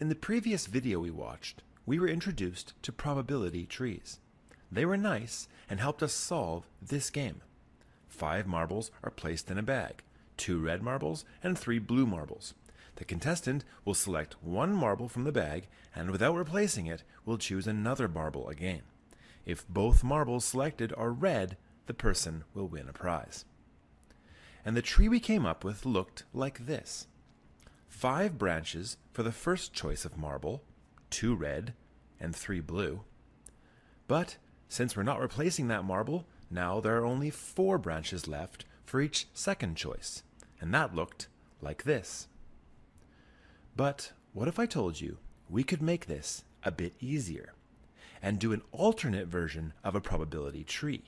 In the previous video we watched, we were introduced to probability trees. They were nice and helped us solve this game. Five marbles are placed in a bag, two red marbles and three blue marbles. The contestant will select one marble from the bag and without replacing it will choose another marble again. If both marbles selected are red, the person will win a prize. And the tree we came up with looked like this. Five branches for the first choice of marble, two red and three blue. But since we're not replacing that marble, now there are only four branches left for each second choice, and that looked like this. But what if I told you we could make this a bit easier and do an alternate version of a probability tree?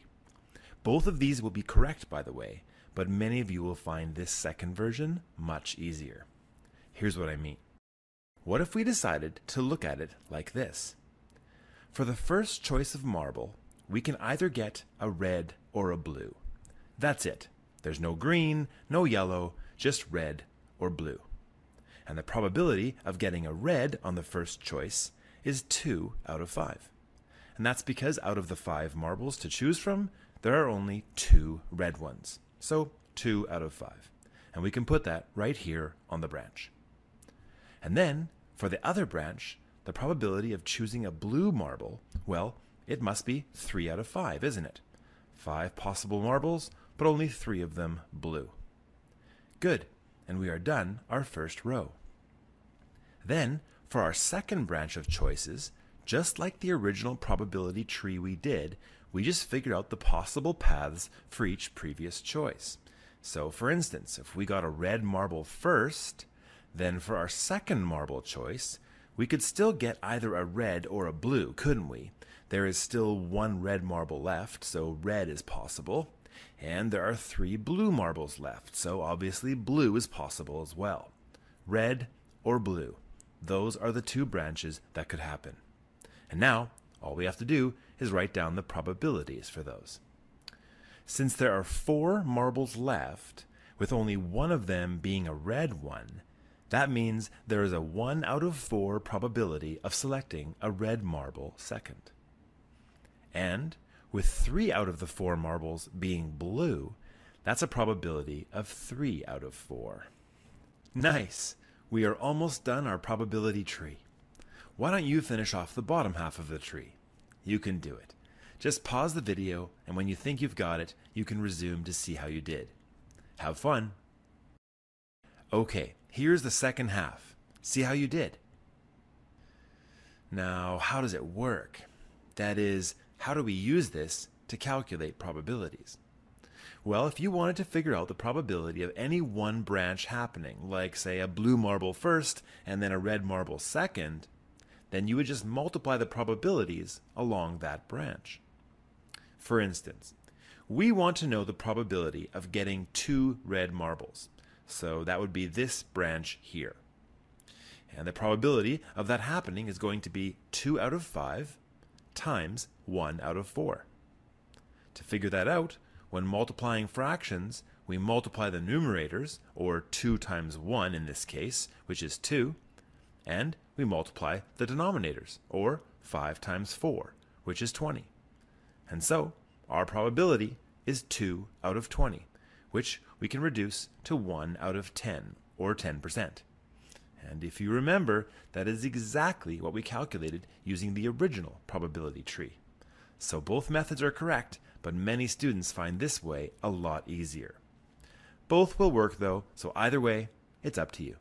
Both of these will be correct, by the way, but many of you will find this second version much easier. Here's what I mean. What if we decided to look at it like this? For the first choice of marble, we can either get a red or a blue. That's it. There's no green, no yellow, just red or blue. And the probability of getting a red on the first choice is 2 out of 5. And that's because out of the 5 marbles to choose from, there are only 2 red ones. So 2 out of 5. And we can put that right here on the branch. And then, for the other branch, the probability of choosing a blue marble, well, it must be 3 out of 5, isn't it? 5 possible marbles, but only 3 of them blue. Good, and we are done our first row. Then, for our second branch of choices, just like the original probability tree we did, we just figured out the possible paths for each previous choice. So, for instance, if we got a red marble first, then for our second marble choice, we could still get either a red or a blue, couldn't we? There is still one red marble left, so red is possible. And there are three blue marbles left, so obviously blue is possible as well. Red or blue. Those are the two branches that could happen. And now, all we have to do is write down the probabilities for those. Since there are four marbles left, with only one of them being a red one, that means there is a 1 out of 4 probability of selecting a red marble second. And with 3 out of the 4 marbles being blue, that's a probability of 3 out of 4. Nice! We are almost done our probability tree. Why don't you finish off the bottom half of the tree? You can do it. Just pause the video, and when you think you've got it, you can resume to see how you did. Have fun! Okay, here's the second half. See how you did. Now, how does it work? That is, how do we use this to calculate probabilities? Well, if you wanted to figure out the probability of any one branch happening, like say a blue marble first and then a red marble second, then you would just multiply the probabilities along that branch. For instance, we want to know the probability of getting two red marbles. So that would be this branch here. And the probability of that happening is going to be 2 out of 5 times 1 out of 4. To figure that out, when multiplying fractions, we multiply the numerators, or 2 times 1 in this case, which is 2, and we multiply the denominators, or 5 times 4, which is 20. And so, our probability is 2 out of 20, which we can reduce to 1 out of 10, or 10%. And if you remember, that is exactly what we calculated using the original probability tree. So both methods are correct, but many students find this way a lot easier. Both will work though, so either way, it's up to you.